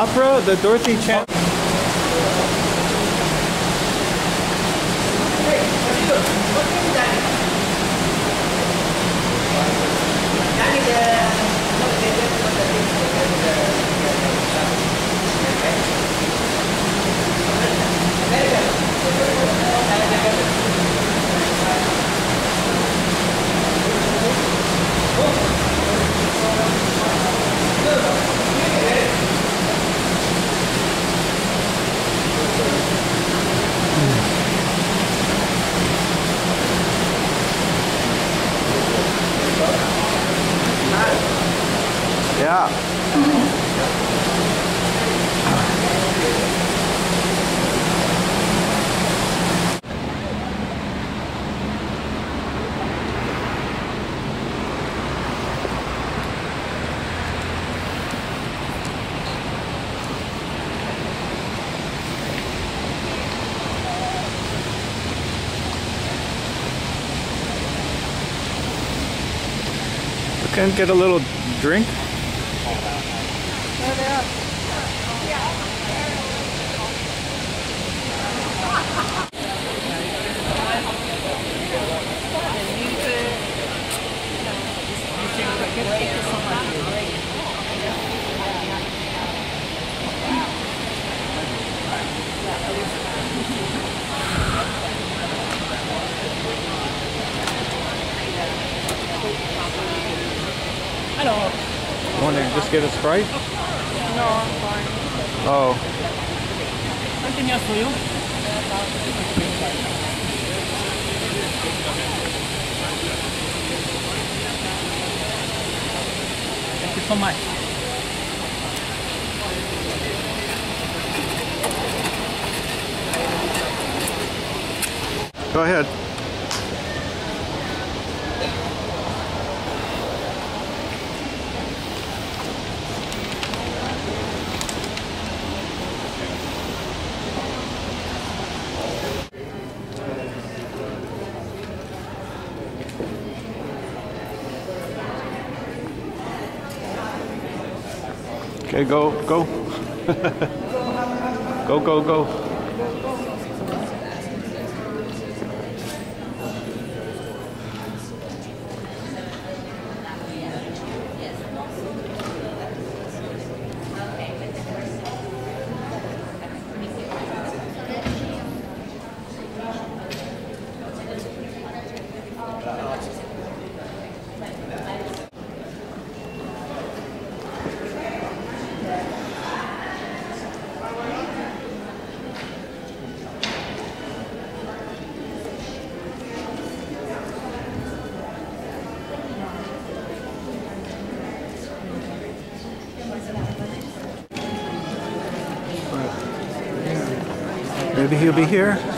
Opera, the Dorothy Chan. Yeah. Can get a little drink? Want to just get a Sprite? No, I'm fine. Oh, Anything else for you? Thank you so much. go ahead. Okay, go, go. go, go, go. He'll be here.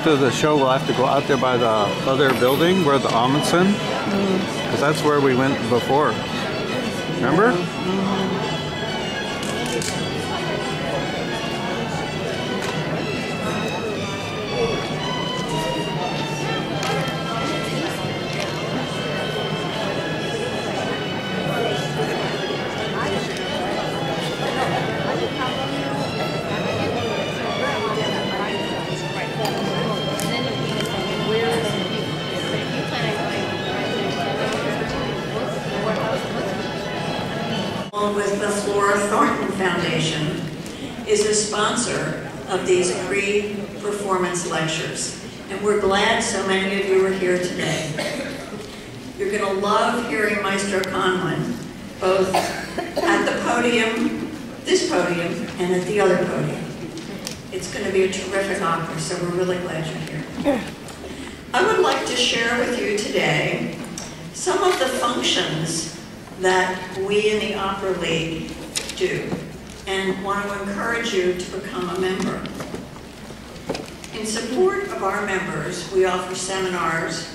After the show, we'll have to go out there by the other building where the Ahmanson, mm. because that's where we went before. Remember? Both at the podium, this podium, and at the other podium. It's going to be a terrific opera, so we're really glad you're here. I would like to share with you today some of the functions that we in the Opera League do and want to encourage you to become a member. In support of our members, we offer seminars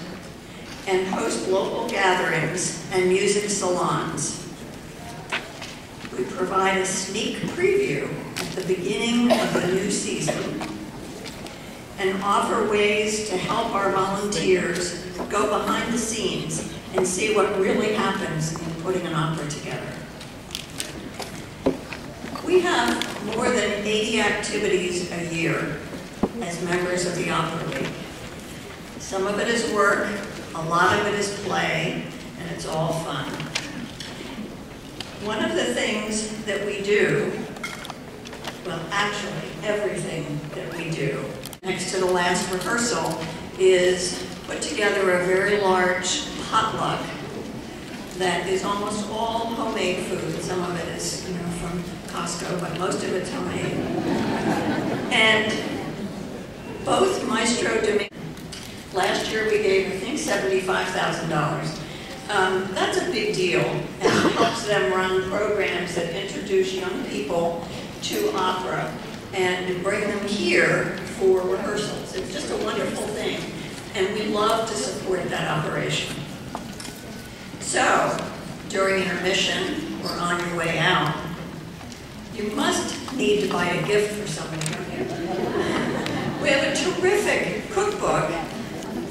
and host local gatherings and music salons. We provide a sneak preview at the beginning of the new season and offer ways to help our volunteers go behind the scenes and see what really happens in putting an opera together. We have more than 80 activities a year as members of the Opera League. Some of it is work, a lot of it is play, and it's all fun. One of the things that we do, well, actually, everything that we do, next to the last rehearsal, is put together a very large potluck that is almost all homemade food. Some of it is, you know, from Costco, but most of it's homemade. And both Maestro Domingo, last year we gave, I think, $75,000. Um, that's a big deal and helps them run programs that introduce young people to opera and bring them here for rehearsals. It's just a wonderful thing, and we love to support that operation. So, during intermission or on your way out, you must need to buy a gift for somebody. We have a terrific cookbook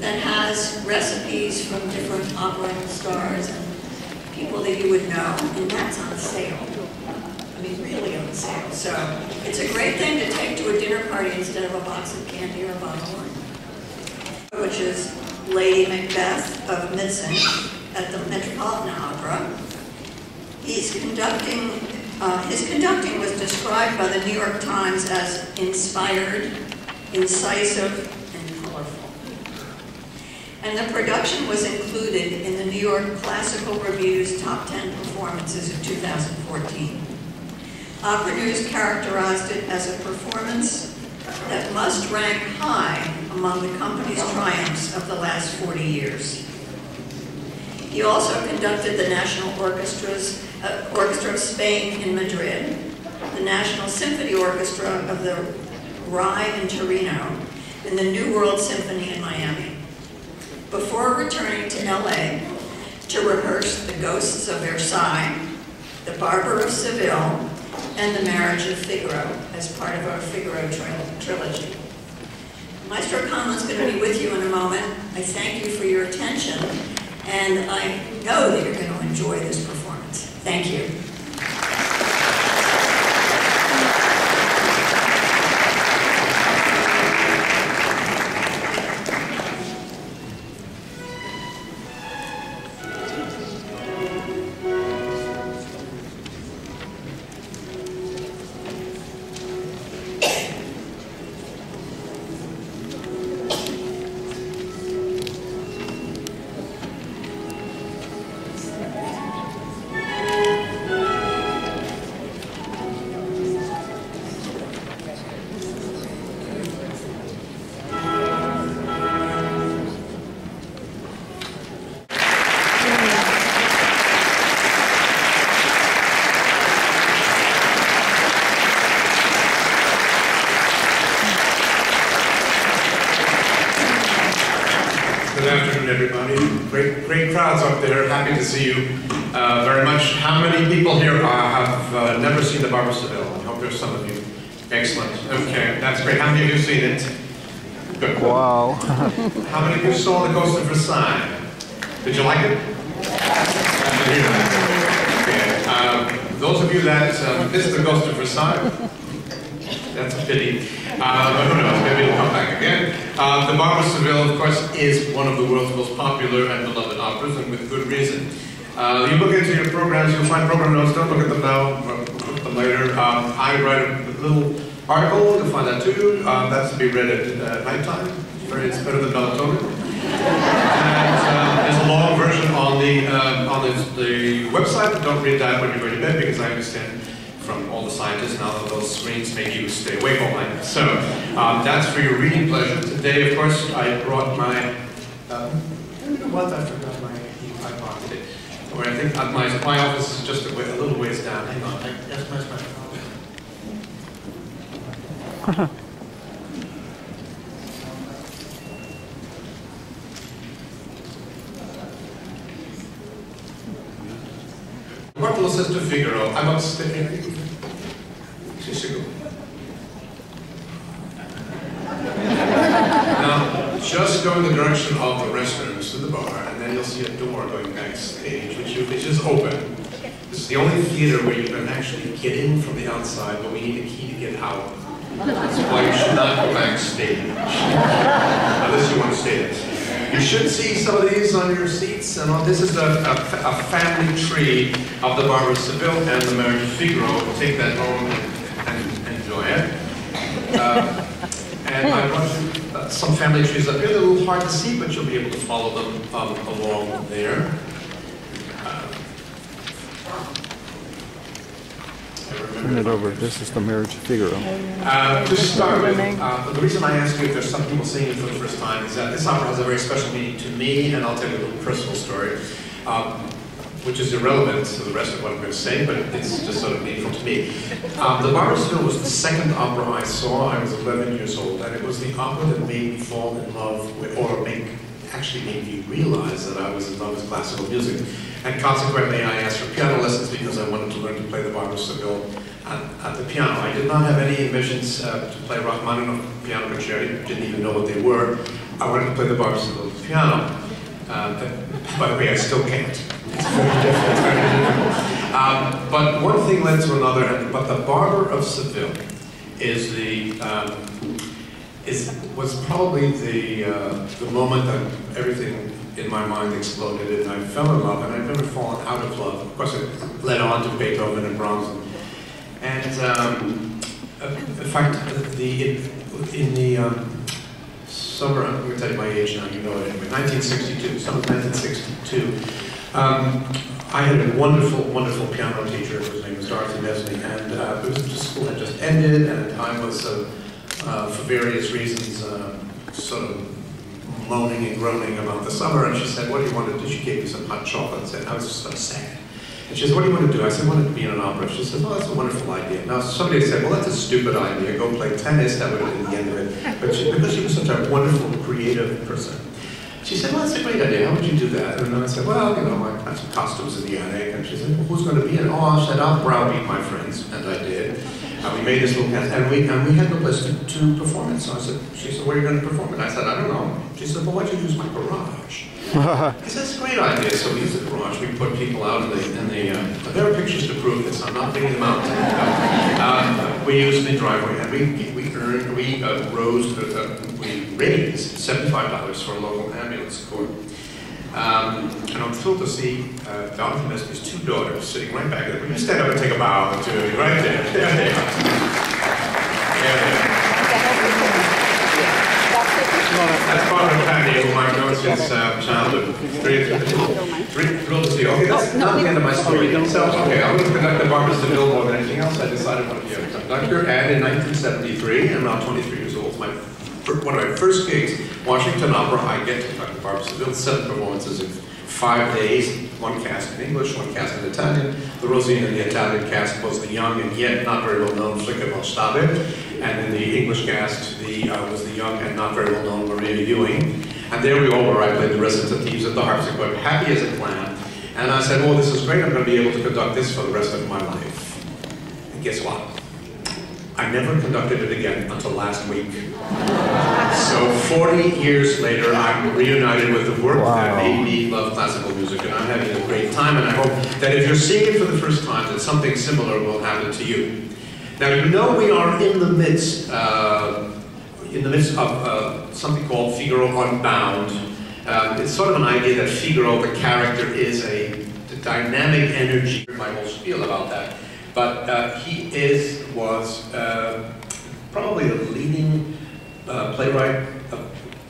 that has recipes from different opera stars and people that you would know, and that's on sale. I mean, really on sale. So it's a great thing to take to a dinner party instead of a box of candy or a bottle of wine. Which is Lady Macbeth of Mtsensk at the Metropolitan Opera. He's conducting, uh, his conducting was described by the New York Times as inspired, incisive, and the production was included in the New York Classical Review's Top 10 Performances of 2014. Opera News characterized it as a performance that must rank high among the company's triumphs of the last 40 years. He also conducted the National Orchestra's, uh, Orchestra of Spain in Madrid, the National Symphony Orchestra of the RAI in Torino, and the New World Symphony in Miami before returning to LA to rehearse The Ghosts of Versailles, The Barber of Seville, and The Marriage of Figaro as part of our Figaro trilogy. Maestro Conlon's going to be with you in a moment. I thank you for your attention, and I know that you're going to enjoy this performance. Thank you. Happy to see you uh, very much. How many people here uh, have uh, never seen the Barber Seville? I hope there's some of you. Excellent. Okay, that's great. How many of you have seen it? Good. Wow. How many of you saw The Ghost of Versailles? Did you like it? Okay. Um, those of you that um, missed The Ghost of Versailles, that's a pity. Uh, but who knows, maybe it'll come back again. Uh, the Barber Seville, of course, is one of the world's most popular and beloved operas, and with good reason. Uh, you look into your programs, you'll find program notes, don't look at them now, look at them later. Um, I write a little article, you'll find that too. Um, that's to be read at uh, nighttime. It's better than melatonin. and uh, there's a long version on the, uh, on the the, website, don't read that when you're going to bed because I understand scientists now that those screens make you stay awake all night. So um, that's for your reading pleasure. Today, of course, I brought my, um, what, I forgot my iPod today. Where I think uh, my, my office is just a, way, a little ways down. Hang on, I, that's my, my Quattro Sister Figaro, I'm upstairs. Sì, sicuro. Now, just go in the direction of the restrooms to the bar, and then you'll see a door going backstage, which, you, which is open. This is the only theater where you can actually get in from the outside, but we need a key to get out. That's why you should not go backstage, unless you want to stay there. You should see some of these on your seats, and this is a, a, a family tree of the Barber of Seville and the of Figaro. Take that home and, and enjoy it. Uh, and I brought you uh, some family trees up here. They're a little hard to see, but you'll be able to follow them um, along there. Uh, I remember Turn it over. This is the Marriage of Figaro. uh, to start with, uh, the reason I ask you if there's some people seeing it for the first time is that this opera has a very special meaning to me, and I'll tell you a little personal story, um, which is irrelevant to the rest of what I'm going to say, but it's just sort of meaningful to me. Um, the Barber Seville was the second opera I saw. I was 11 years old, and it was the opera that made me fall in love with, or make, actually made me realize that I was in love with classical music. And consequently, I asked for piano lessons because I wanted to learn to play the Barber Seville at, the piano. I did not have any ambitions uh, to play Rachmaninoff piano concerti, didn't even know what they were. I wanted to play the Barber Seville piano. Uh, but, by the way, I still can't. It's very. Um, but one thing led to another, and- but the Barber of Seville is the um, is was probably the uh, the moment that everything in my mind exploded, and I fell in love, and I've never fallen out of love. Of course, it led on to Beethoven and Brahms, and um, uh, in fact, the in, the um, summer, I'm going to tell you my age now, you know it anyway, 1962, summer of 1962, um, I had a wonderful, wonderful piano teacher whose name was Dorothy Mesney, and uh, it was just school had just ended, and I was, uh, uh, for various reasons, uh, sort of moaning and groaning about the summer, and she said, what do you want to do? She gave me some hot chocolate, and I was just so sad. And she said, what do you want to do? I said, I want to be in an opera. She said, well, oh, that's a wonderful idea. Now, somebody said, well, that's a stupid idea. Go play tennis. That would have been the end of it. But she, because she was such a wonderful, creative person, she said, well, that's a great idea. How would you do that? And I said, well, you know, I have some costumes in the attic. And she said, well, who's going to be in it? Oh, I said, I'll browbeat my friends. And I did. And we made this little cast, and we, and we had no place to, to perform it. So I said, she said, where are you going to perform it? I said, I don't know. She said, well, why don't you use my garage? I said, that's a great idea. So we used the garage. We put people out in the, in the uh, there are pictures to prove this. I'm not digging them out. Uh, we used the driveway, and we, we earned, we uh, rose, uh, we raised $75 for a local ambulance corps. Um, and I'm thrilled to see uh, Jonathan Mesney's two daughters sitting right back there. Will you stand up and take a bow to right there? There they are. There they are. That's Barbara Patty, whom I've known since uh, childhood. Very thrilled to see you. Okay, that's not the end of my story. So, okay, I'm going to conduct the Barbara Seville more than anything else. I decided what to a conductor, and in 1973, I'm now 23 years old. My fir- one of my first gigs, Washington Opera, I get to the Barbara Seville, seven performances in five days, one cast in English, one cast in Italian. The Rosina and the Italian cast was the young and yet not very well known Flicka von Stade. And in the English cast, the, uh, was the young and not very well known Maria Ewing. And there we all were. I played the recitatives at the harpsichord, happy as a clam. And I said, oh, this is great. I'm going to be able to conduct this for the rest of my life. And guess what? I never conducted it again until last week. So 40 years later, I'm reunited with the work that Wow. made me love classical music, and I'm having a great time, and I hope that if you're seeing it for the first time, that something similar will happen to you. Now, you know we are in the midst, uh, in the midst of uh, something called Figaro Unbound. Um, it's sort of an idea that Figaro, the character, is a dynamic energy. My whole spiel about that. But uh, he is, was uh, probably the leading uh, playwright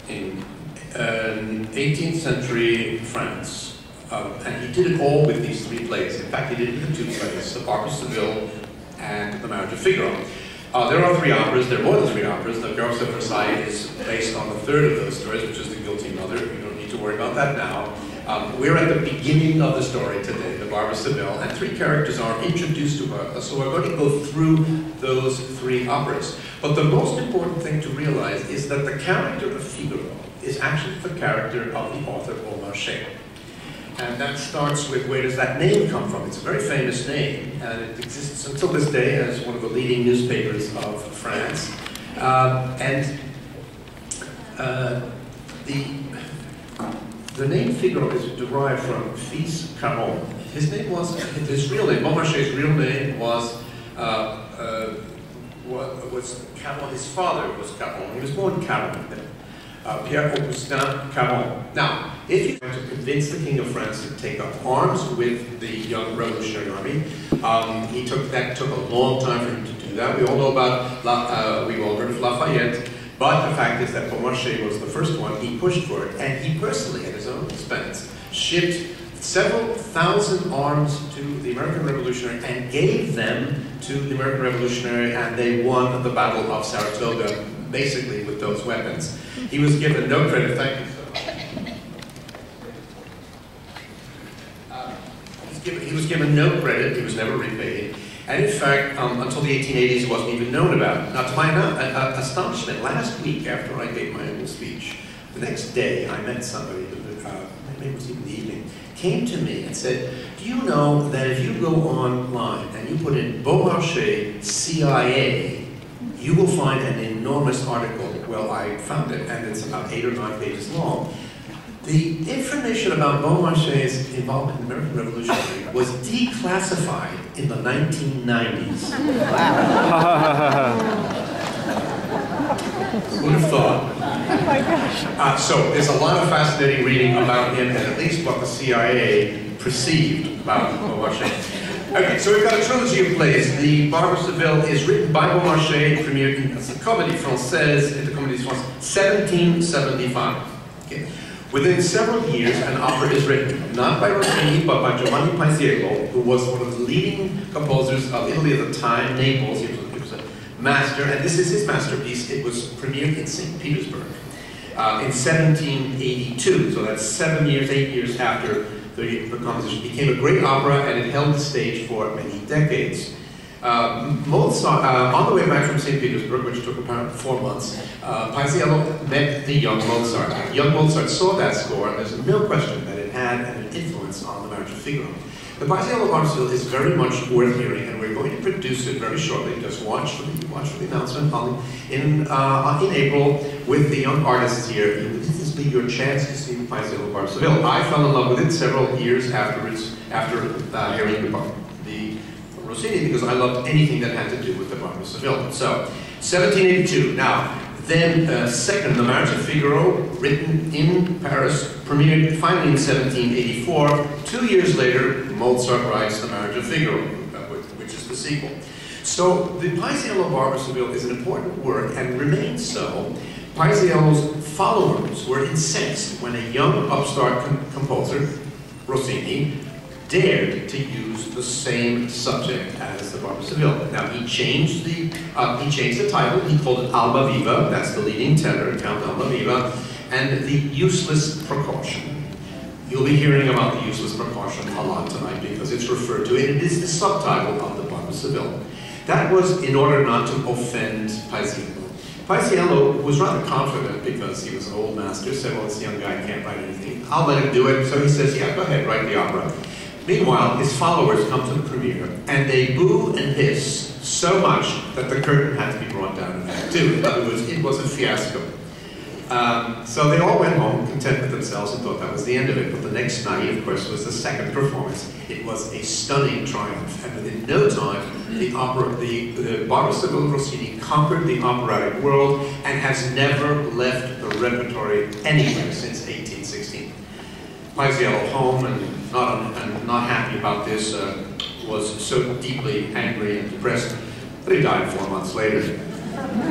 in uh, 18th century France. Uh, Um, and he did it all with these three plays. In fact, he did it with two plays, The Barber Seville and The Marriage of Figaro. Uh, there are three operas, there are more than three operas. The Ghosts of Versailles is based on the third of those stories, which is The Guilty Mother. You don't need to worry about that now. Um, we're at the beginning of the story today, the Barber of Seville, and three characters are introduced to us. So we're going to go through those three operas. But the most important thing to realize is that the character of Figaro is actually the character of the author Omar Beaumarchais. And that starts with where does that name come from? It's a very famous name, and it exists until this day as one of the leading newspapers of France. Uh, and uh, the, the name Figaro is derived from Fils Caron. His name was, his real name, Beaumarchais' real name was, uh, uh was Caron. His father was Caron. He was born Caron uh, Pierre Augustin Caron. Now, if you want to convince the King of France to take up arms with the young revolutionary army, um, he took that took a long time for him to do that. We all know about La, uh, we all heard of Lafayette, but the fact is that Beaumarchais was the first one. He pushed for it, and he personally, at his own expense, shipped several thousand arms to the American Revolutionary and gave them to the American Revolutionary, and they won the Battle of Saratoga basically with those weapons. He was given no credit, thank you uh, he was given no credit, he was never repaid, and in fact, um, until the 1880s, it wasn't even known about. Now, to my uh, uh, astonishment, last week after I gave my annual speech, the next day I met somebody, uh, maybe it was even the evening, came to me and said, do you know that if you go online and you put in Beaumarchais CIA, you will find an enormous article. Well, I found it, and it's about eight or nine pages long. The information about Beaumarchais' involvement in the American Revolution was declassified in the 1990s. Wow. Who'd have thought? Oh my gosh. Uh, so there's a lot of fascinating reading about him and at least what the CIA perceived about Beaumarchais. Okay, so we've got a trilogy of plays. The Barber Seville is written by Beaumarchais, premiered as a Comédie Française in the Comédie Française, 1775. Okay. Within several years, an opera is written, not by Rossini, but by Giovanni Paisiello, who was one of the leading composers of Italy at the time, Naples. He was, he was a master, and this is his masterpiece. It was premiered in St. Petersburg uh, in 1782, so that's seven years, eight years after the, the composition became a great opera and it held the stage for many decades. Uh, Mozart, uh, on the way back from St. Petersburg, which took about four months, uh, Paisiello met the young Mozart. Young Mozart saw that score, and there's no question that it had an influence on the Marriage of Figaro. The Paisiello Barcel is very much worth hearing, and we're going to produce it very shortly. Just watch the, watch the announcement on, in, uh, in April with the young artists here. This is be your chance to see Paisiello Barcelona. I fell in love with it several years afterwards, after uh, hearing the, the Rossini, because I loved anything that had to do with the Barber of Seville. So, 1782. Now, then uh, second, The Marriage of Figaro, written in Paris, premiered finally in 1784. Two years later, Mozart writes The Marriage of Figaro, uh, which is the sequel. So the Paisiello Barber Seville is an important work and remains so. Paisiello's followers were incensed when a young upstart com composer, Rossini, dared to use the same subject as the Barber Seville. Now he changed the uh, he changed the title. He called it Almaviva. That's the leading tenor, Count Almaviva, and the useless precaution. You'll be hearing about the useless precaution a lot tonight because it's referred to, and it is the subtitle of the Barber Seville. That was in order not to offend Paisiello. Paisiello was rather confident because he was an old master, said, well, this young guy can't write anything. I'll let him do it. So he says, yeah, go ahead, write the opera. Meanwhile, his followers come to the premiere, and they boo and hiss so much that the curtain had to be brought down in Act Two. In other words, it was a fiasco. Um, so they all went home content with themselves and thought that was the end of it. But the next night, of course, was the second performance. It was a stunning triumph, and within no time, the opera, the, the Seville Rossini conquered the operatic world and has never left the repertory anywhere since 1816. Paisiello, home and not, not happy about this, uh, was so deeply angry and depressed that he died four months later.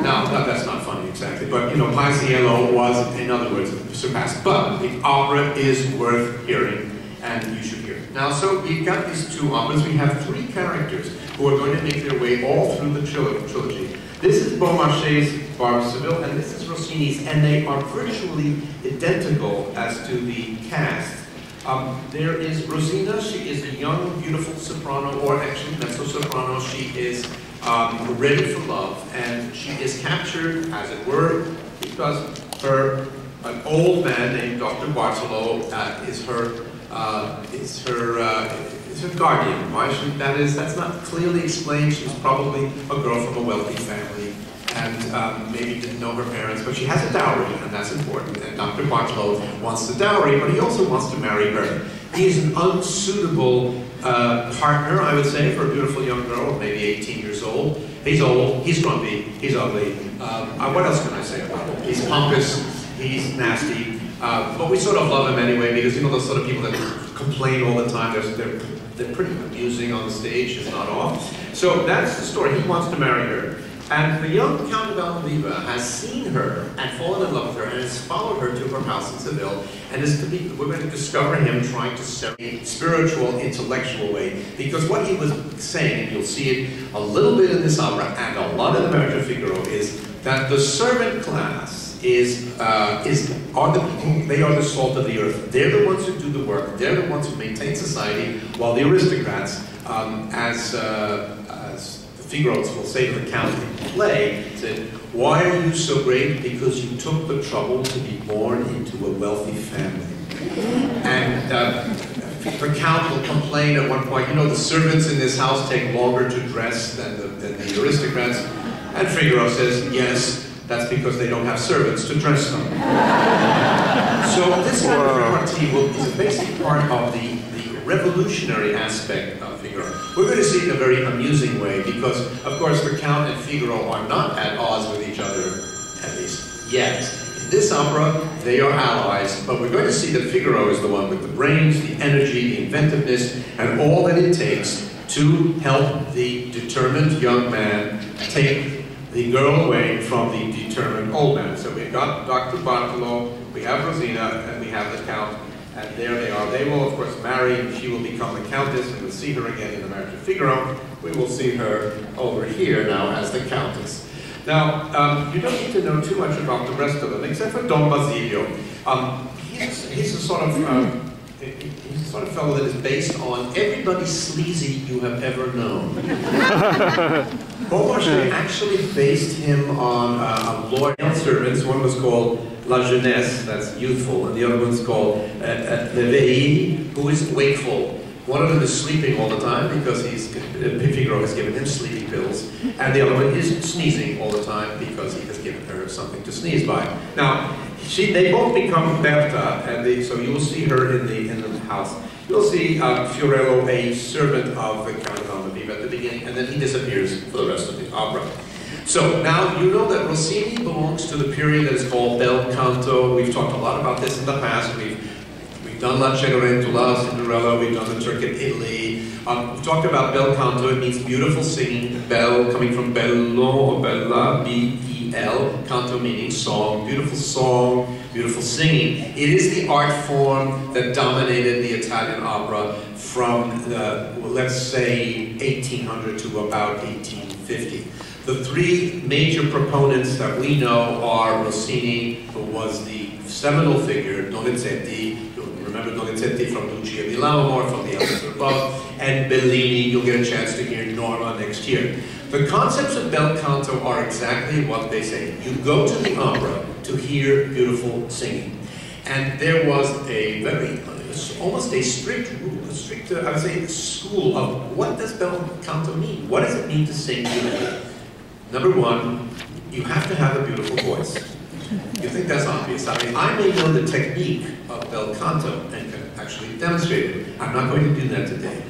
Now, no, that's not funny exactly, but you know, Paisiello was, in other words, surpassed. But the opera is worth hearing, and you should hear it. Now, so we've got these two operas. We have three characters who are going to make their way all through the trilogy. This is Beaumarchais' Barbe Seville, and this is Rossini's, and they are virtually identical as to the cast. Um, there is Rosina, she is a young, beautiful soprano, or actually mezzo-soprano. She is um, ready for love, and she is captured, as it were, because her an old man named Dr. Bartolo uh, is her uh, is her uh, is her guardian. Why should that is that's not clearly explained. She's probably a girl from a wealthy family and um, maybe didn't know her parents, but she has a dowry, and that's important. And Dr. Bartolo wants the dowry, but he also wants to marry her. He is an unsuitable uh, partner, I would say, for a beautiful young girl, maybe 18 years old. He's old, he's grumpy, he's ugly. Um, uh, what else can I say about him? He's pompous, he's nasty, uh, but we sort of love him anyway because you know those sort of people that complain all the time. They're, they're, they're pretty amusing on the stage, if not off. So that's the story. He wants to marry her. And the young Count of Almaviva has seen her and fallen in love with her and has followed her to her house in Seville and is to be, we're going to discover him trying to serve a spiritual, intellectual way. Because what he was saying, and you'll see it a little bit in this opera and a lot in the Marriage of Figaro, is that the servant class is, uh, is are the people, they are the salt of the earth. They're the ones who do the work. They're the ones who maintain society, while the aristocrats, um, as, uh, Figaro will say to the count in play, said, why are you so great? Because you took the trouble to be born into a wealthy family. And uh, the count will complain at one point, you know, the servants in this house take longer to dress than the, than the aristocrats. And Figaro says, yes, that's because they don't have servants to dress them. so this kind of repartee is a basic part of the, the revolutionary aspect of. We're going to see it in a very amusing way because, of course, the Count and Figaro are not at odds with each other, at least yet. In this opera, they are allies, but we're going to see that Figaro is the one with the brains, the energy, the inventiveness, and all that it takes to help the determined young man take the girl away from the determined old man. So we've got Dr. Bartolo, we have Rosina, and we have the Count, and there they are. They will, of course, marry, and she will become the Countess, and we'll see her again in the Marriage of Figaro. We will see her over here now as the Countess. Now, um, you don't need to know too much about the rest of them, except for Don Basilio. Um, he's, he's a sort of um, he's the sort of fellow that is based on everybody sleazy you have ever known. Beaumarchais actually based him on uh, a lawyer servants. One was called La Jeunesse, that's youthful, and the other one's called uh, uh, Leveille, who is wakeful. One of them is sleeping all the time because he's, uh, Figaro has given him sleeping pills, and the other one is sneezing all the time because he has given her something to sneeze by. Now, she, they both become Berta, and they, so you'll see her in the in the house. You'll see uh, Fiorello, a servant of the Count of Almaviva at the beginning, and then he disappears for the rest of the opera. So now you know that Rossini belongs to the period that is called Bel Canto. We've talked a lot about this in the past. We've we've done La Cenerentola, Cinderella. We've done the Turk in Italy. Um, we've talked about Bel Canto. It means beautiful singing. Bel coming from bello or bella, B-E-L. Canto meaning song, beautiful song, beautiful singing. It is the art form that dominated the Italian opera from, the, let's say, 1800 to about 1850. The three major proponents that we know are Rossini, who was the seminal figure, Donizetti, you'll remember Donizetti from Lucia di Lammermoor, from the Elders Above, and Bellini, you'll get a chance to hear Norma next year. The concepts of bel canto are exactly what they say. You go to the opera to hear beautiful singing. And there was a very, almost a strict rule, a strict, I would say, school of what does bel canto mean? What does it mean to sing beautifully? Number one, you have to have a beautiful voice. You think that's obvious. I mean, I may know the technique of bel canto and can actually demonstrate it. I'm not going to do that today.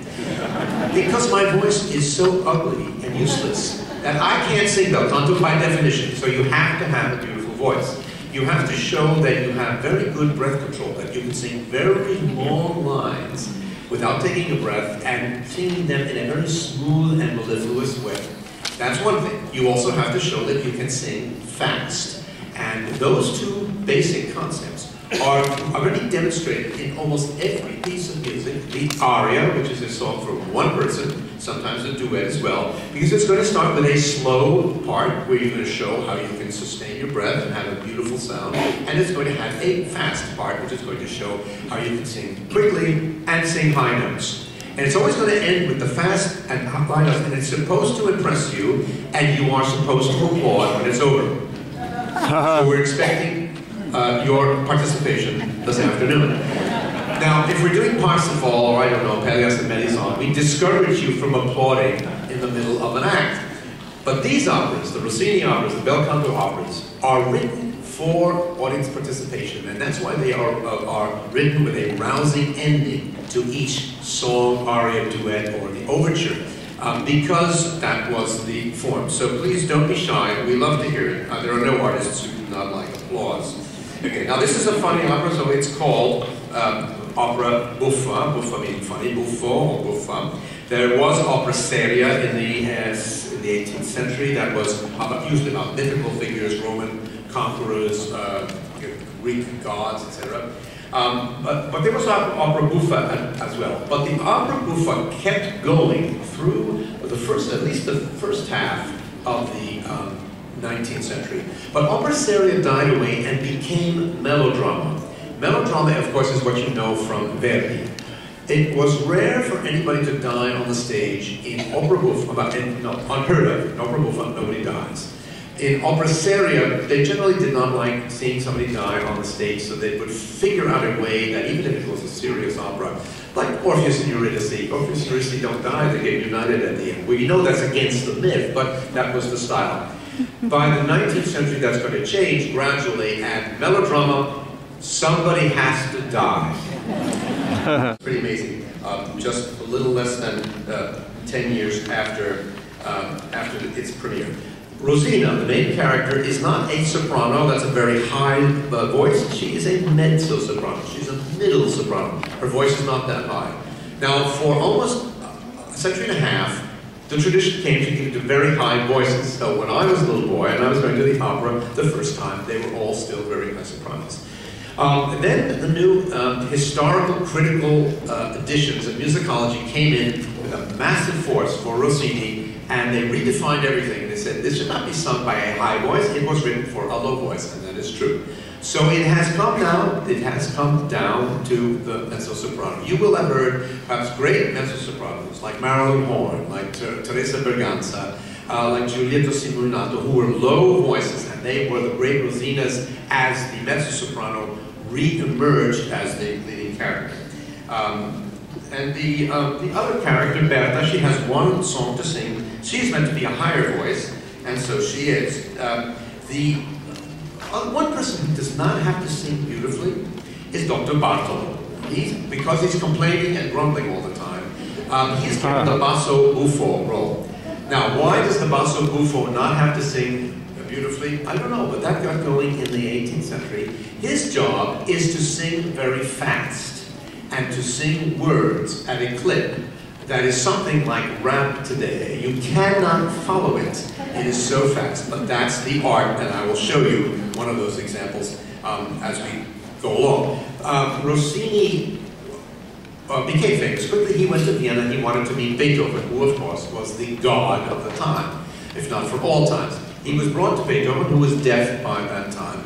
Because my voice is so ugly and useless that I can't sing bel canto by definition. So you have to have a beautiful voice. You have to show that you have very good breath control, that you can sing very long lines without taking a breath and singing them in a very smooth and mellifluous way. That's one thing. You also have to show that you can sing fast. And those two basic concepts are already demonstrated in almost every piece of music. The aria, which is a song for one person, sometimes a duet as well, because it's going to start with a slow part where you're going to show how you can sustain your breath and have a beautiful sound, and it's going to have a fast part, which is going to show how you can sing quickly and sing high notes. And it's always going to end with the fast and notes, and it's supposed to impress you, and you are supposed to applaud when it's over. so we're expecting uh, your participation this afternoon. Now, if we're doing Parsifal, or I don't know, Pelléas and Mélisande, we discourage you from applauding in the middle of an act. But these operas, the Rossini operas, the bel canto operas, are written for audience participation, and that's why they are, uh, are written with a rousing ending to each song, aria, duet, or the overture. Um, because that was the form. So please don't be shy. We love to hear it. Uh, there are no artists who do not like applause. Okay, now this is a funny opera, so it's called um, opera buffa, buffa meaning funny, buffo or buffa. There was opera seria in the, uh, in the 18th century that was about, usually about mythical figures, Roman conquerors, uh, Greek gods, etc. Um, but, but there was opera buffa as well. But the opera buffa kept going through the first, at least the first half of the um, 19th century. But opera seria died away and became melodrama. Melodrama, of course, is what you know from Verdi. It was rare for anybody to die on the stage in opera buffa, in, no, unheard of. In opera buffa, nobody dies. In opera seria, they generally did not like seeing somebody die on the stage, so they would figure out a way that even if it was a serious opera, like Orpheus and Eurydice, Orpheus and Eurydice don't die, they get united at the end. We know that's against the myth, but that was the style. By the 19th century, that's going to change gradually, and melodrama, somebody has to die. Pretty amazing. Um, just a little less than uh, 10 years after, um, after its premiere. Rosina, the main character, is not a soprano, that's a very high uh, voice. She is a mezzo soprano. She's a middle soprano. Her voice is not that high. Now, for almost a century and a half, the tradition came to give to very high voices. So when I was a little boy and I was going to the opera the first time, they were all still very high sopranos. Um, then the new um, historical critical uh, editions of musicology came in a massive force for Rossini, and they redefined everything. They said this should not be sung by a high voice, it was written for a low voice, and that is true. So it has come down, it has come down to the mezzo-soprano. You will have heard perhaps great mezzo-sopranos like Marilyn Horne, like Ter Teresa Berganza, uh, like Giulietta Simionato, who were low voices, and they were the great Rosinas as the mezzo-soprano re-emerged as the leading character. Um, and the, uh, the other character, Berta, she has one song to sing. She's meant to be a higher voice, and so she is. Um, the uh, one person who does not have to sing beautifully is Dr. Bartolo. He's, because he's complaining and grumbling all the time, um, he's given the basso buffo role. Now, why does the basso buffo not have to sing beautifully? I don't know, but that got going in the 18th century. His job is to sing very fast and to sing words at a clip that is something like rap today. You cannot follow it. It is so fast, but that's the art, and I will show you one of those examples um, as we go along. Uh, Rossini uh, became famous. Quickly he went to Vienna he wanted to meet Beethoven, who of course was the god of the time, if not for all times. He was brought to Beethoven, who was deaf by that time,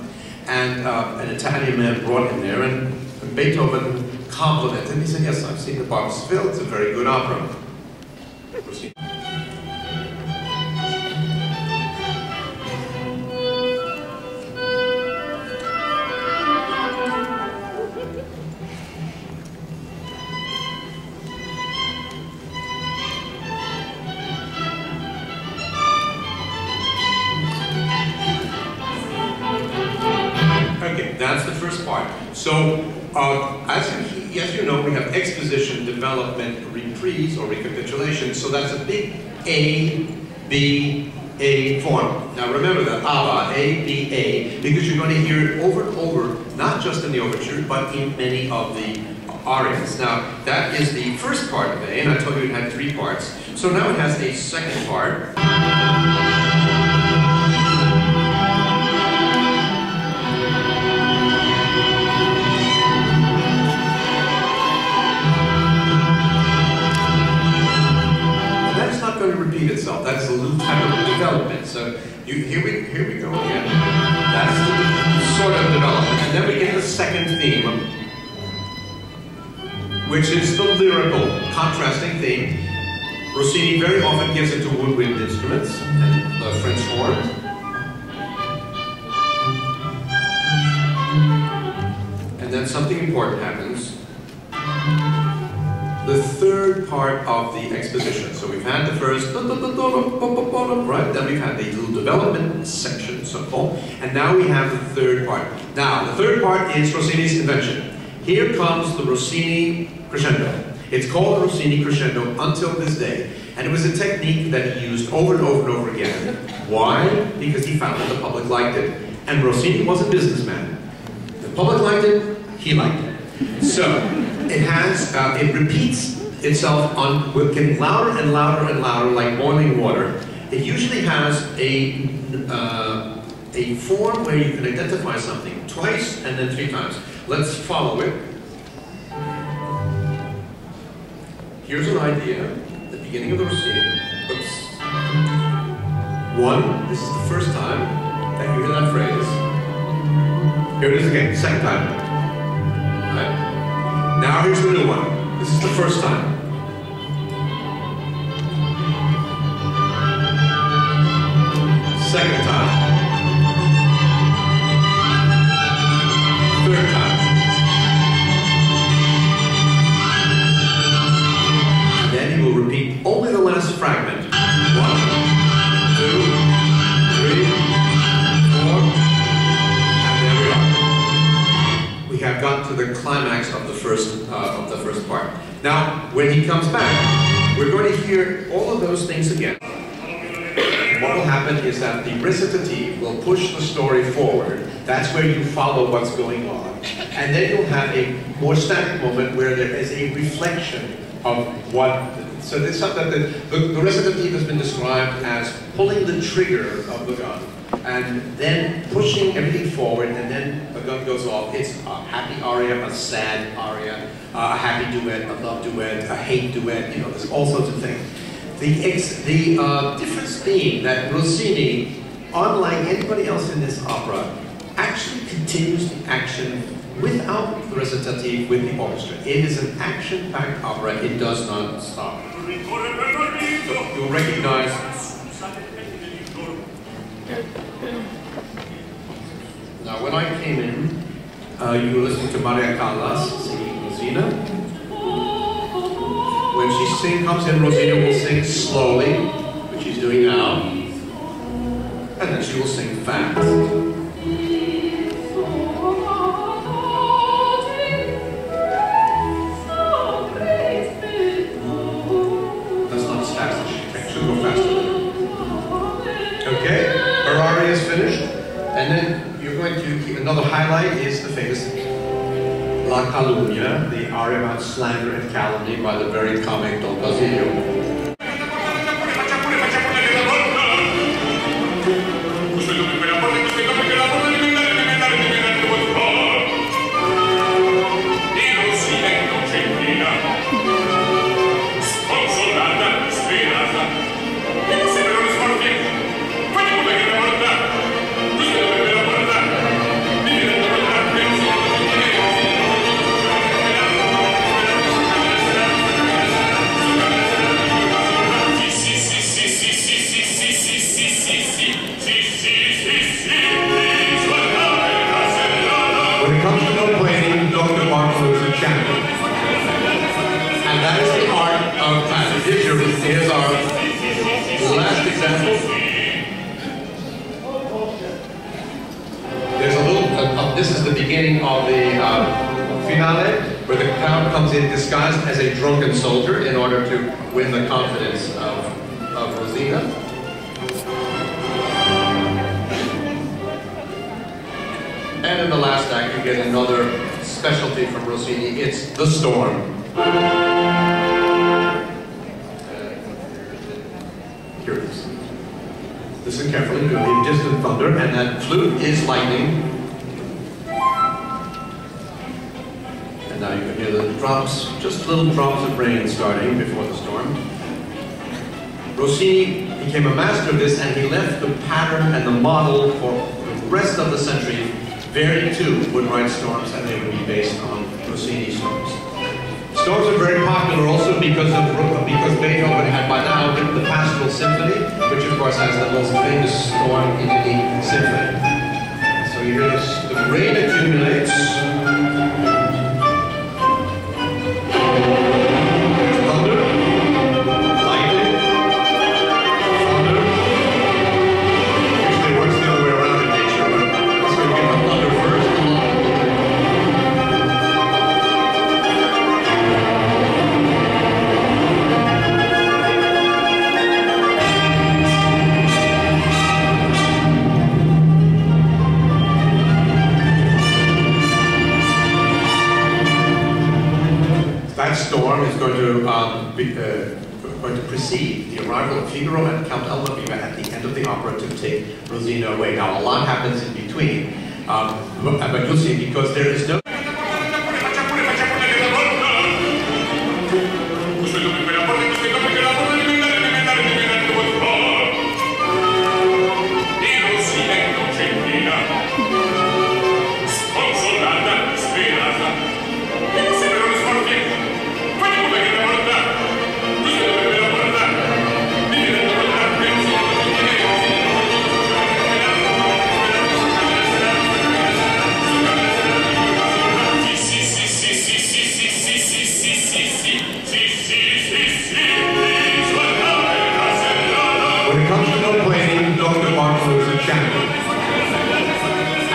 and uh, an Italian man brought him there, and Beethoven complimented. He said, yes, I've seen the Barber Seville, it's a very good opera. So, uh, as, you, as you know, we have exposition, development, reprise, or recapitulation. So that's a big A, B, A form. Now remember that, ABBA, A, B, A, because you're going to hear it over and over, not just in the overture, but in many of the arias. Now, that is the first part of A, and I told you it had three parts. So now it has a second part. Repeat itself. That's a little type of development. So you, here we here we go again. That's the sort of development, and then we get the second theme, which is the lyrical, contrasting theme. Rossini very often gives it to woodwind instruments and the French horn. And then something important happens. The third part of the exposition. So we've had the first, right? Then we've had the little development section, so and now we have the third part. Now, the third part is Rossini's invention. Here comes the Rossini crescendo. It's called Rossini crescendo until this day. And it was a technique that he used over and over and over again. Why? Because he found that the public liked it. And Rossini was a businessman. The public liked it, he liked it. So, it has, uh, it repeats itself on, with getting louder and louder and louder like boiling water. It usually has a, uh, a form where you can identify something twice and then three times. Let's follow it. Here's an idea, the beginning of the Rossini. Oops. One, this is the first time that you hear that phrase. Here it is again, second time. Right. Now here's the new one. This is the first time. Happen is that the recitative will push the story forward. That's where you follow what's going on. And then you'll have a more static moment where there is a reflection of what. So this something that the, the, the recitative has been described as pulling the trigger of the gun and then pushing everything forward, and then the gun goes off. It's a happy aria, a sad aria, uh, a happy duet, a love duet, a hate duet. You know, there's all sorts of things. The, the uh, difference being that Rossini, unlike anybody else in this opera, actually continues the action without the recitative with the orchestra. It is an action-packed opera. It does not stop. You'll recognize now when I came in, uh, you were listening to Maria Callas singing Rosina. When she sing, comes in, Rosina will sing slowly, which she's doing now, and then she will sing fast. That's not as fast as she can. She'll go faster. Okay, her aria is finished, and then you're going to keep another highlight is the famous La Calunnia, the about slander and calumny by the very comic Don Basilio. Comes to complaining, Dr. Is a champion. And that is the art of passage. Here's, our last example. There's a little, uh, uh, this is the beginning of the uh, finale, where the clown comes in disguised as a drunken soldier in order to win the confidence of, of Rosina. And in the last act, you get another specialty from Rossini. It's the storm. Uh. Listen carefully. There'll be distant thunder, and that flute is lightning. And now you can hear the drops, just little drops of rain starting before the storm. Rossini became a master of this and he left the pattern and the model for the rest of the century Verdi too would write storms and they would be based on Rossini storms. Storms are very popular also because of because Beethoven had by now written the Pastoral Symphony, which of course has the most famous storm in the symphony. So you hear this, the rain accumulates. Champion.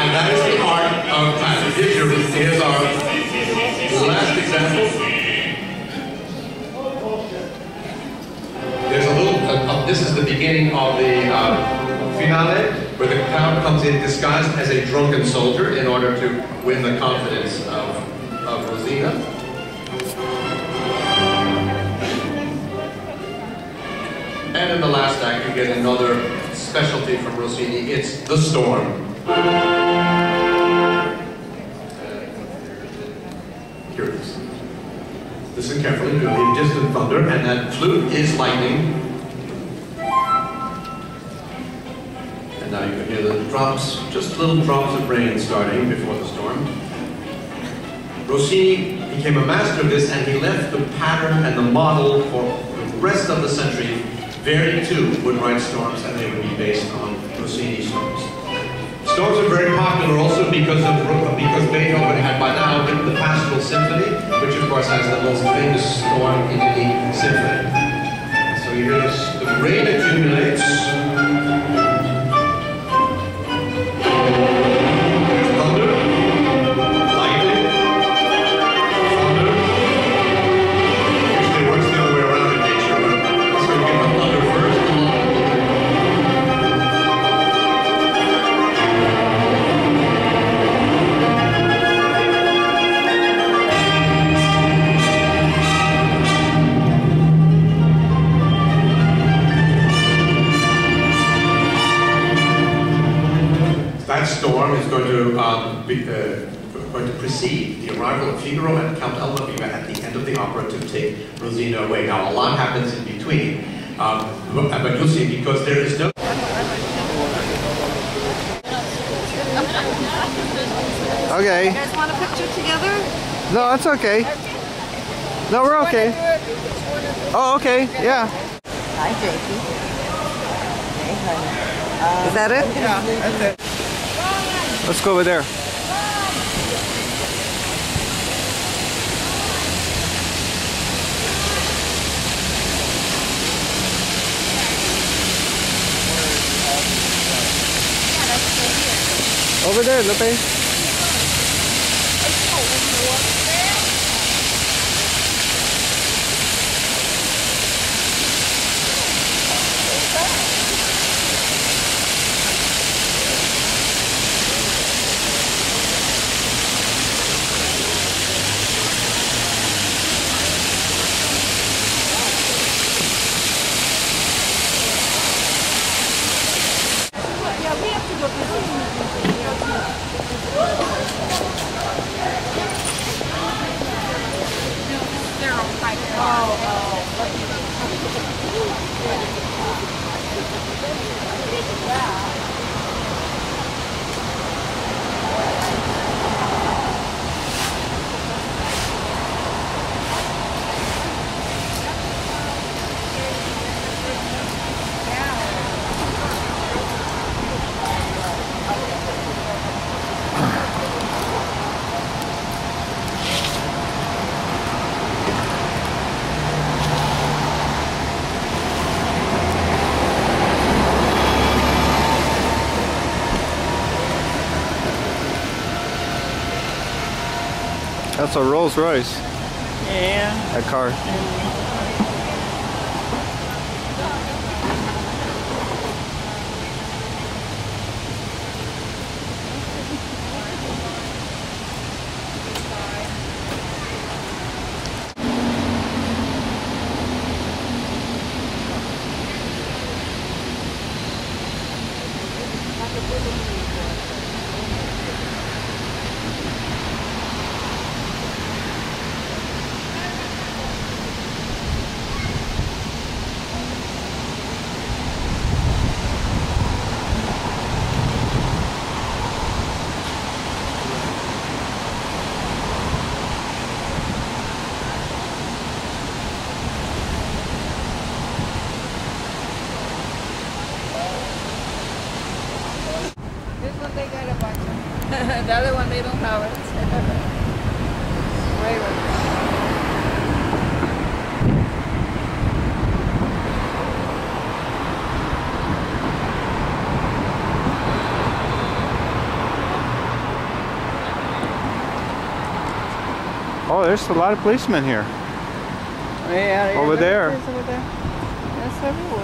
And that is the art of pattern. Here's, our last example. There's a little, uh, uh, this is the beginning of the uh, finale, where the count comes in disguised as a drunken soldier in order to win the confidence of, of Rosina. And in the last act, you get another specialty from Rossini. It's the storm. Listen carefully to the distant thunder, and that flute is lightning. And now you can hear the drops, just little drops of rain starting before the storm. Rossini became a master of this, and he left the pattern and the model for the rest of the century Verdi too would write storms and they would be based on Rossini storms. Storms are very popular also because of because Beethoven had by now written the Pastoral Symphony, which of course has the most famous storm in the symphony. So you hear this, the rain accumulates. Okay. No, we're okay. Oh, okay. Yeah. Hi, Jakey. Hey, honey. Um, Is that it? Yeah, that's it. Let's go over there. Over there, Lupe. That's a Rolls Royce. Yeah. That car. This one they got a bunch of. the other one they don't have it. Wait, wait. Oh, there's a lot of policemen here. Oh, yeah, yeah, Over there. Over there. That's everywhere.